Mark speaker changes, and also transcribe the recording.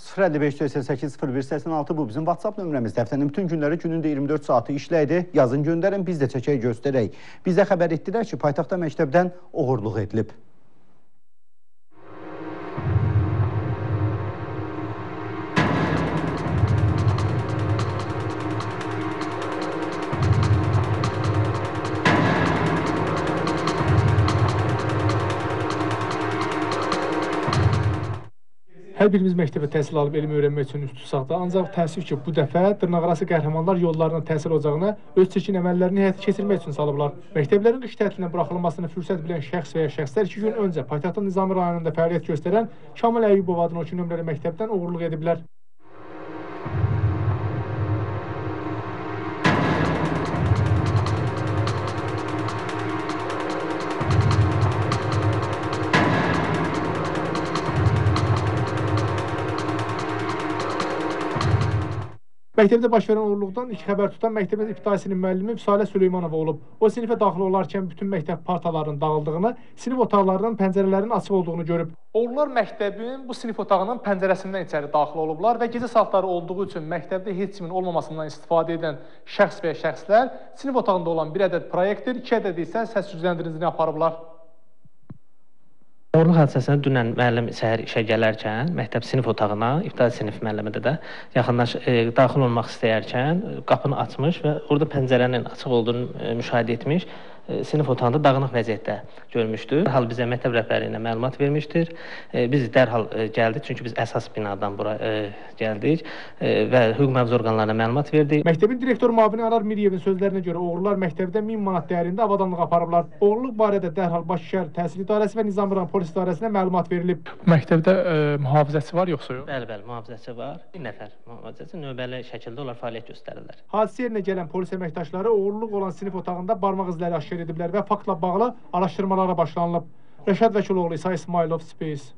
Speaker 1: 055880186 bu bizim WhatsApp nömrəmiz. Həftənin bütün günləri günün də 24 saatı işləydi. Yazın göndərin, biz də çəkək göstərək. Bizə xəbər etdilər ki, paytaxtda məktəbdən oğurluq edilib.
Speaker 2: Hər birimiz məktəbə təhsil alıb elm öyrənmək üçün üst tutsaq da, ancaq təəssüf ki, bu dəfə dırnaqarası qəhrəmanlar yollarına təhsil ocağına öz çirkin əməllərini həyata keçirmək üçün salıblar. Məktəblərin qış tətilindən buraxılmasını fürsət bilən şəxs və ya şəxslər iki gün öncə paytaxtın Nizami rayonunda fəaliyyət göstərən Şamil Əyyubov adına 2 nömrəli məktəbdən uğurluq ediblər. Məktəbdə baş verən uğurluqdan ilk xəbər tutan məktəbin ibtidaisinin müəllimi Salə Süleymanova olub. O sinifə daxil olarkən bütün məktəb partalarının dağıldığını, sinif otaqlarının pəncərələrinin açıq olduğunu görüb. Oğullar məktəbin bu sinif otağının pəncərəsindən içəri daxil olublar və gecə saatları olduğu üçün məktəbdə heç kimin olmamasından istifadə edən şəxs və ya şəxslər sinif otağında olan bir ədəd proyektor, iki ədəd isə səs gücləndiricini aparıblar.
Speaker 3: Oğurluq hadisəsinə dünən müəllim səhər işə gələrkən məktəb sinif otağına, ibtidai sinif müəllimədə də yaxınlaş e, daxil olmaq istəyərkən qapını açmış və orada pəncərənin açıq olduğunu e, müşahidə etmiş. e, sinif otağında dağınıq vəziyyətdə görmüşdür. Dərhal bizə məktəb rəhbərliyinə məlumat vermişdir. E, biz dərhal e, gəldik, çünki biz əsas binadan bura e, gəldik e, və hüquq mühafizə orqanlarına məlumat verdik.
Speaker 2: Məktəbin direktor müavini Arar Miriyevin sözlərinə görə oğrular məktəbdə 1000 manat dəyərində avadanlıq aparıblar. Oğurluq barədə dərhal Bakı şəhər təhsil idarəsi və Nizami rayon polis idarəsinə məlumat verilib.
Speaker 4: Məktəbdə ə, mühafizəçi var yoxsa yox?
Speaker 3: Bəli, bəli, mühafizəçi var. Bir nəfər mühafizəçi növbəli şəkildə onlar fəaliyyət göstərirlər.
Speaker 2: Hadisə yerinə gələn polis əməkdaşları oğurluq olan sinif otağında barmaq izləri aşkar ediblər və faktla bağlı araşdırmalara başlanılıb. Rəşad Vəkiloğlu, İsa İsmailov, Space.